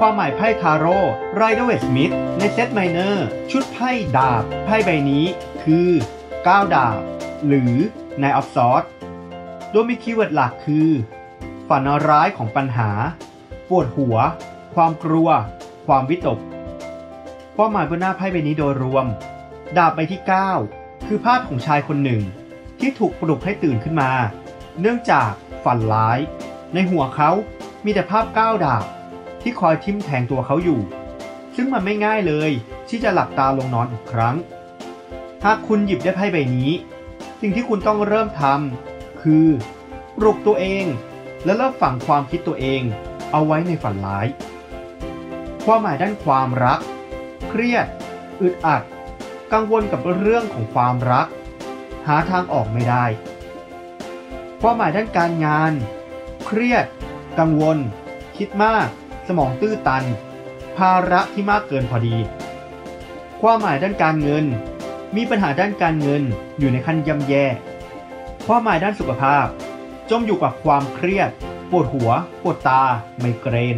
ความหมายไพ่ทาโร่ Rider Waite Smith ในเซต Minor ชุดไพ่ดาบ ไพ่ใบนี้คือ 9 ดาบ หรือ Nine of Swords โดยมี keyword หลักคือ ฝันร้ายของปัญหา ปวดหัว ความกลัว ความวิตกความหมายบนหน้าไพ่ใบนี้โดยรวม ดาบใบที่ 9 คือภาพของชายคนหนึ่ง ที่ถูกปลุกให้ตื่นขึ้นมา เนื่องจากฝันร้าย ในหัวเขามีแต่ภาพก้าวดาบ ที่คอยทิ่มแทงตัวเขาอยู่ ซึ่งมันไม่ง่ายเลยที่จะหลับตาลงนอนอีกครั้ง หากคุณหยิบได้ไพ่ใบนี้ สิ่งที่คุณต้องเริ่มทำคือปลุกตัวเอง และเริ่มฝังความคิดตัวเอง เอาไว้ในฝันร้าย ความหมายด้านความรัก เครียด อึดอัด กังวลกับเรื่องของความรัก หาทางออกไม่ได้ความหมายด้านการงาน เครียด กังวล คิดมาก สมองตื้อตัน ภาระที่มากเกินพอดี ความหมายด้านการเงิน มีปัญหาด้านการเงินอยู่ในขั้นย่ำแย่ ความหมายด้านสุขภาพ จมอยู่กับความเครียด ปวดหัว ปวดตา ไมเกรน